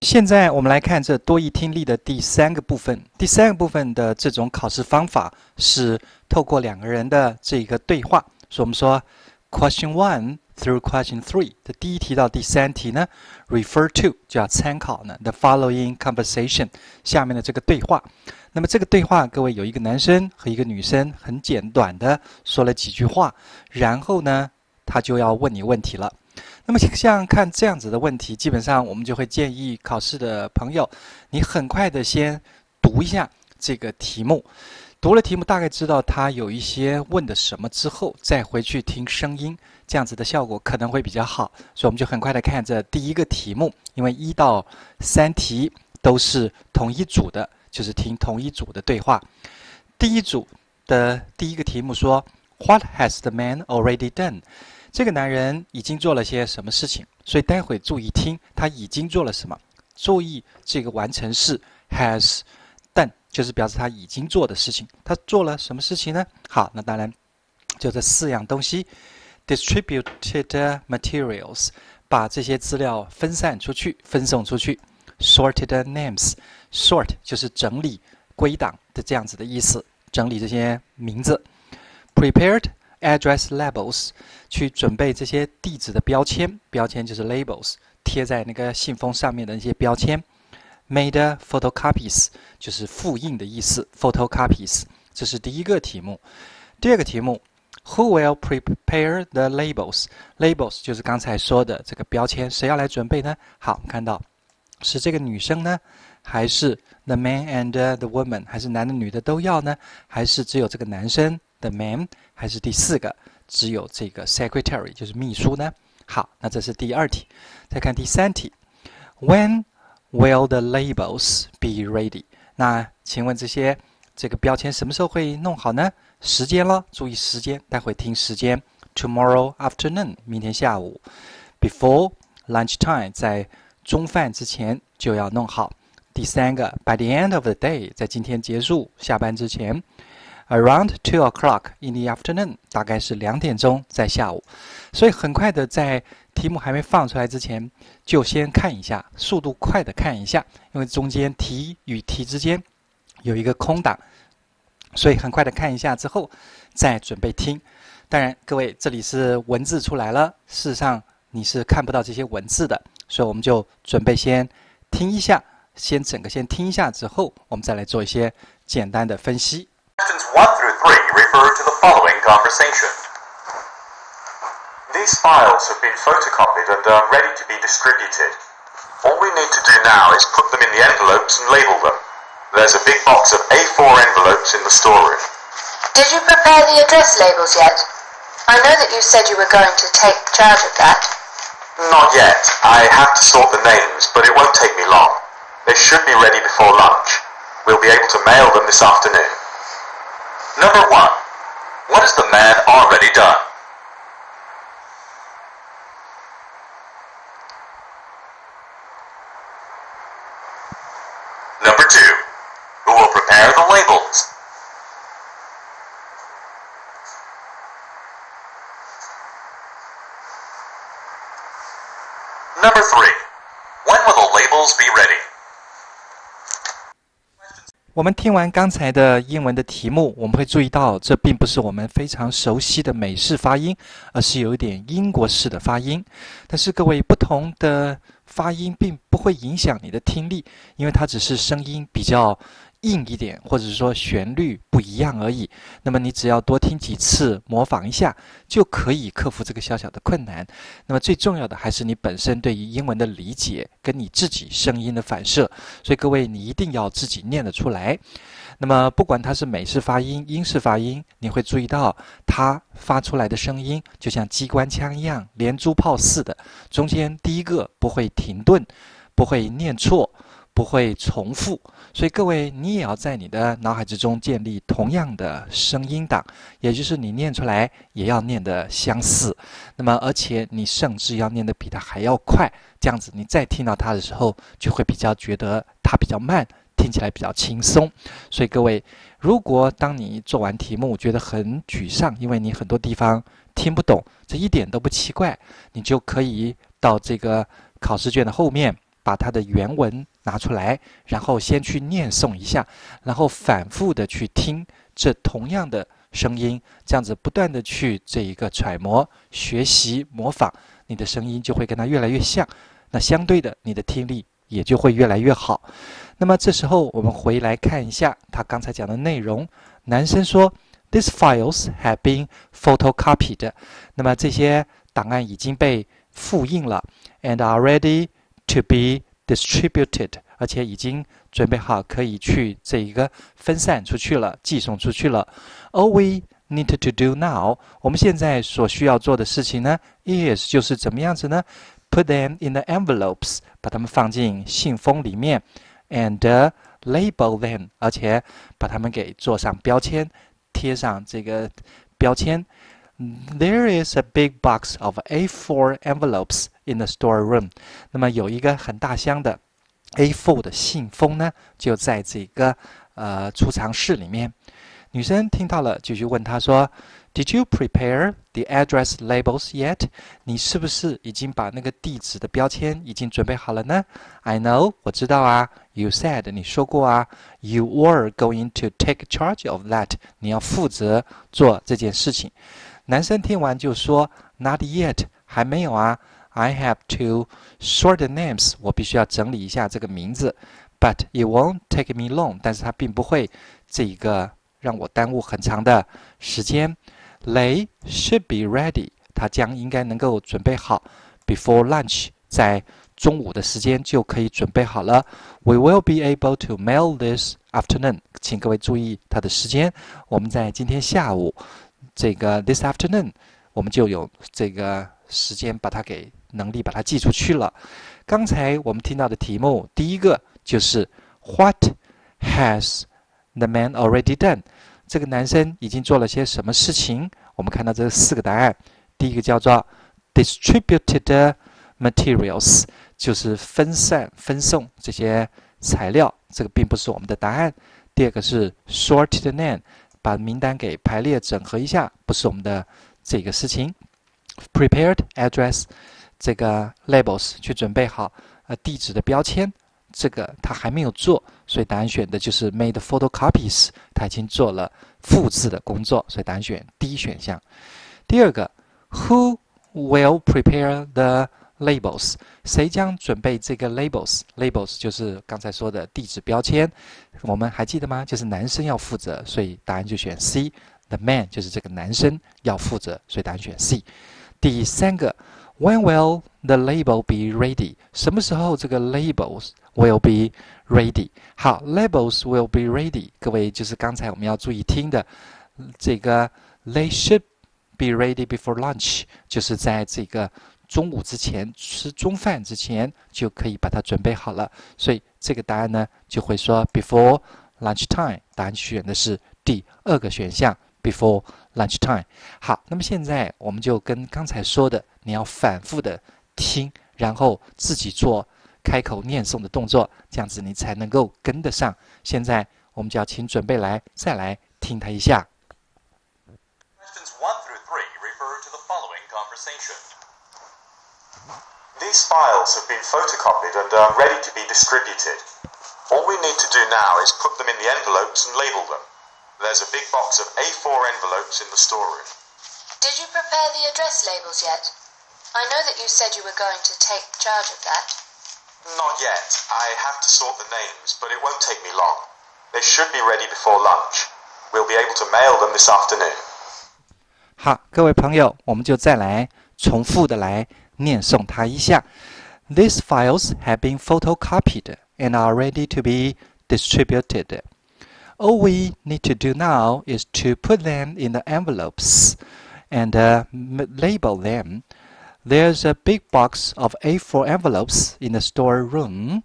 现在我们来看这多义听力的第三个部分。第三个部分的这种考试方法是透过两个人的这个对话。所以我们说，Question one through Question three 的第一题到第三题呢，refer to 就要参考呢 the following conversation 下面的这个对话。那么这个对话，各位有一个男生和一个女生，很简短的说了几句话，然后呢，他就要问你问题了。那么像看这样子的问题，基本上我们就会建议考试的朋友，你很快的先读一下这个题目，读了题目大概知道他有一些问的什么之后，再回去听声音，这样子的效果可能会比较好。所以我们就很快的看这第一个题目，因为一到三题都是同一组的。就是听同一组的对话。第一组的第一个题目说：“What has the man already done？” 这个男人已经做了些什么事情？所以待会注意听，他已经做了什么？注意这个完成式 has done，就是表示他已经做的事情。他做了什么事情呢？好，那当然就这四样东西：distributed materials，把这些资料分散出去、分送出去；sorted names。Sort 就是整理、归档的这样子的意思，整理这些名字。Prepared address labels 去准备这些地址的标签，标签就是 labels，贴在那个信封上面的那些标签。Made photocopies 就是复印的意思，photocopies 这是第一个题目。第二个题目，Who will prepare the labels？Labels 就是刚才说的这个标签，谁要来准备呢？好，看到是这个女生呢。还是 the man and the woman，还是男的女的都要呢？还是只有这个男生 the man？还是第四个只有这个 secretary，就是秘书呢？好，那这是第二题。再看第三题，When will the labels be ready？那请问这些这个标签什么时候会弄好呢？时间了，注意时间，待会听时间。Tomorrow afternoon，明天下午。Before lunch time，在中饭之前就要弄好。第三个，by the end of the day，在今天结束下班之前，around two o'clock in the afternoon，大概是两点钟在下午，所以很快的在题目还没放出来之前，就先看一下，速度快的看一下，因为中间题与题之间有一个空档，所以很快的看一下之后再准备听。当然，各位这里是文字出来了，事实上你是看不到这些文字的，所以我们就准备先听一下。先整个先听一下，之后我们再来做一些简单的分析。Questions one through three refer to the following conversation. These files have been photocopied and are ready to be distributed. All we need to do now is put them in the envelopes and label them. There's a big box of A4 envelopes in the storeroom. Did you prepare the address labels yet? I know that you said you were going to take charge of that. Not yet. I have to sort the names, but it won't take me long. They should be ready before lunch. We'll be able to mail them this afternoon. Number one, what has the man already done? Number two, who will prepare the labels? Number three, when will the labels be ready? 我们听完刚才的英文的题目，我们会注意到，这并不是我们非常熟悉的美式发音，而是有一点英国式的发音。但是各位，不同的发音并不会影响你的听力，因为它只是声音比较。硬一点，或者是说旋律不一样而已。那么你只要多听几次，模仿一下，就可以克服这个小小的困难。那么最重要的还是你本身对于英文的理解，跟你自己声音的反射。所以各位，你一定要自己念得出来。那么不管它是美式发音、英式发音，你会注意到它发出来的声音就像机关枪一样，连珠炮似的，中间第一个不会停顿，不会念错。不会重复，所以各位，你也要在你的脑海之中建立同样的声音档，也就是你念出来也要念得相似。那么，而且你甚至要念得比他还要快，这样子你再听到它的时候，就会比较觉得它比较慢，听起来比较轻松。所以各位，如果当你做完题目觉得很沮丧，因为你很多地方听不懂，这一点都不奇怪，你就可以到这个考试卷的后面。把它的原文拿出来，然后先去念诵一下，然后反复的去听这同样的声音，这样子不断的去这一个揣摩、学习、模仿，你的声音就会跟它越来越像。那相对的，你的听力也就会越来越好。那么这时候我们回来看一下他刚才讲的内容。男生说：“These files have been photocopied。”那么这些档案已经被复印了，and are ready to be distributed，而且已经准备好可以去这一个分散出去了，寄送出去了。All we need to do now，我们现在所需要做的事情呢，is 就是怎么样子呢？Put them in the envelopes，把它们放进信封里面，and label them，而且把它们给做上标签，贴上这个标签。There is a big box of A4 envelopes in the storeroom。那么有一个很大箱的 A4 的信封呢，就在这个呃储藏室里面。女生听到了，就去问他说：“Did you prepare the address labels yet？你是不是已经把那个地址的标签已经准备好了呢？”I know，我知道啊。You said，你说过啊。You were going to take charge of that。你要负责做这件事情。男生听完就说：“Not yet，还没有啊。I have to sort the names，我必须要整理一下这个名字。But it won't take me long，但是它并不会这一个让我耽误很长的时间。They should be ready，它将应该能够准备好。Before lunch，在中午的时间就可以准备好了。We will be able to mail this afternoon，请各位注意它的时间。我们在今天下午。”这个 this afternoon，我们就有这个时间把它给能力把它寄出去了。刚才我们听到的题目，第一个就是 What has the man already done？这个男生已经做了些什么事情？我们看到这四个答案，第一个叫做 distributed materials，就是分散分送这些材料，这个并不是我们的答案。第二个是 sorted name。把名单给排列整合一下，不是我们的这个事情。Prepared address 这个 labels 去准备好呃地址的标签，这个他还没有做，所以答案选的就是 made photocopies，他已经做了复制的工作，所以答案选 D 选项。第二个，Who will prepare the Labels，谁将准备这个 labels？labels 就是刚才说的地址标签，我们还记得吗？就是男生要负责，所以答案就选 C。The man 就是这个男生要负责，所以答案选 C。第三个，When will the label be ready？什么时候这个 labels will be ready？好，labels will be ready。各位就是刚才我们要注意听的这个，They should be ready before lunch，就是在这个。中午之前吃中饭之前就可以把它准备好了，所以这个答案呢就会说 before lunch time。答案选的是第二个选项 before lunch time。好，那么现在我们就跟刚才说的，你要反复的听，然后自己做开口念诵的动作，这样子你才能够跟得上。现在我们就要请准备来再来听它一下。Questions one through three refer to the following conversation. These files have been photocopied and are ready to be distributed. All we need to do now is put them in the envelopes and label them. There's a big box of A4 envelopes in the storeroom. Did you prepare the address labels yet? I know that you said you were going to take charge of that. Not yet. I have to sort the names, but it won't take me long. They should be ready before lunch. We'll be able to mail them this afternoon. 好，各位朋友，我们就再来重复的来念诵它一下。These files have been photocopied and are ready to be distributed. All we need to do now is to put them in the envelopes and uh, label them. There's a big box of A4 envelopes in the storeroom.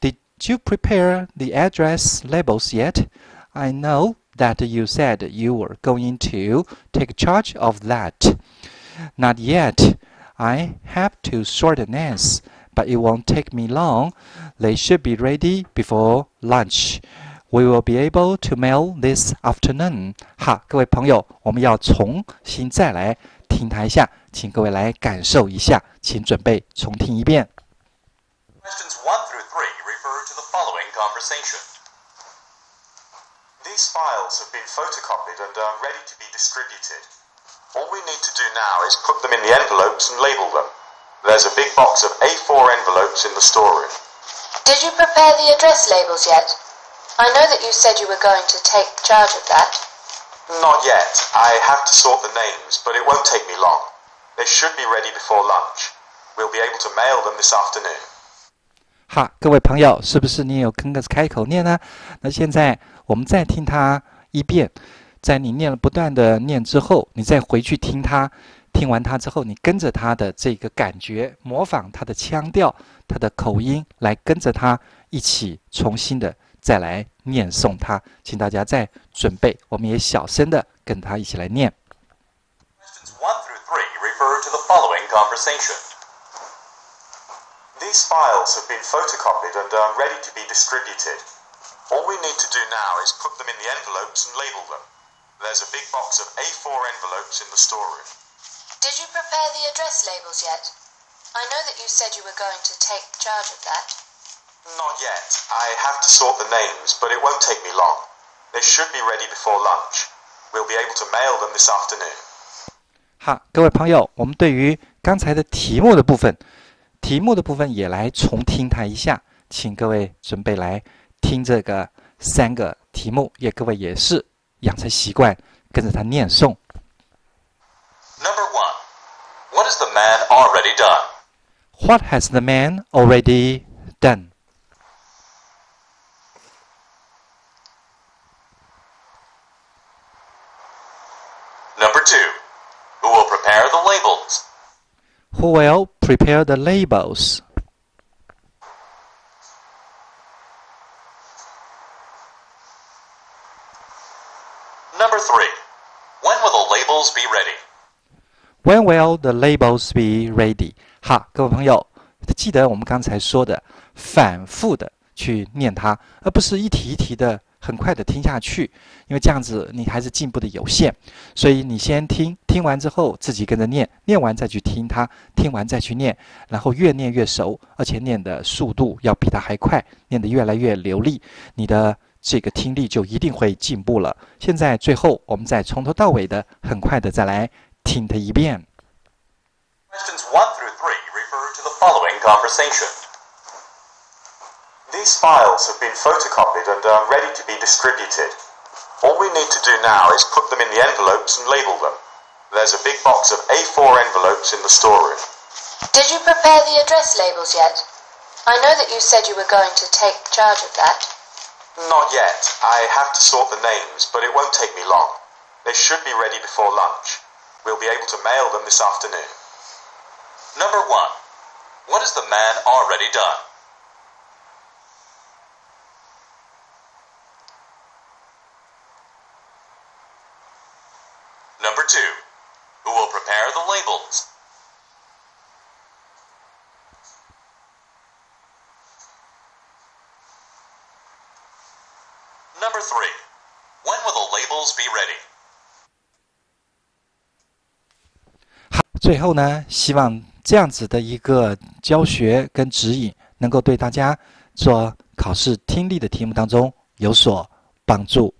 Did you prepare the address labels yet? I know that you said you were going to take charge of that. Not yet. I have to sort the but it won't take me long. They should be ready before lunch. We will be able to mail this afternoon. 好，各位朋友，我们要重新再来听它一下，请各位来感受一下，请准备重听一遍。 Questions 1 through 3 refer to the following conversation. These files have been photocopied and are ready to be distributed. All we need to do now is put them in the envelopes and label them. There's a big box of A4 envelopes in the storeroom. Did you prepare the address labels yet? I know that you said you were going to take charge of that. Not yet. I have to sort the names, but it won't take me long. They should be ready before lunch. We'll be able to mail them this afternoon. 好，各位朋友，是不是你也有跟着开口念呢？那现在我们再听他一遍，在你念了不断的念之后，你再回去听他，听完他之后，你跟着他的这个感觉，模仿他的腔调、他的口音，来跟着他一起重新的再来念诵他。请大家再准备，我们也小声的跟他一起来念。 Questions 1 through 3 refer to the following conversation. These files have been photocopied and are ready to be distributed. All we need to do now is put them in the envelopes and label them. There's a big box of A4 envelopes in the storeroom. Did you prepare the address labels yet? I know that you said you were going to take charge of that. Not yet. I have to sort the names, but it won't take me long. They should be ready before lunch. We'll be able to mail them this afternoon. 好，各位朋友，我们对于刚才的题目的部分，题目的部分也来重听它一下，请各位准备来听这个三个题目，也各位也是养成习惯，跟着他念诵。Number one, what has the man already done? What has the man already done? Number 2. Who will prepare the labels? Who will prepare the labels? Number 3. When will the labels be ready? When will the labels be ready? 好，各位朋友，记得我们刚才说的，反复的去念它，而不是一题一题的 很快的听下去，因为这样子你还是进步的有限。所以你先听，听完之后自己跟着念，念完再去听它，听完再去念，然后越念越熟，而且念的速度要比它还快，念得越来越流利，你的这个听力就一定会进步了。现在最后我们再从头到尾的很快的再来听它一遍。Questions 1 through 3 refer to the following conversation. These files have been photocopied and are ready to be distributed. All we need to do now is put them in the envelopes and label them. There's a big box of A4 envelopes in the storeroom. Did you prepare the address labels yet? I know that you said you were going to take charge of that. Not yet. I have to sort the names, but it won't take me long. They should be ready before lunch. We'll be able to mail them this afternoon. Number 1. What has the man already done? Number 2. Who will prepare the labels? Number three, When will the labels be ready? 好，最后呢，希望这样子的一个教学跟指引，能够对大家做考试听力的题目当中有所帮助。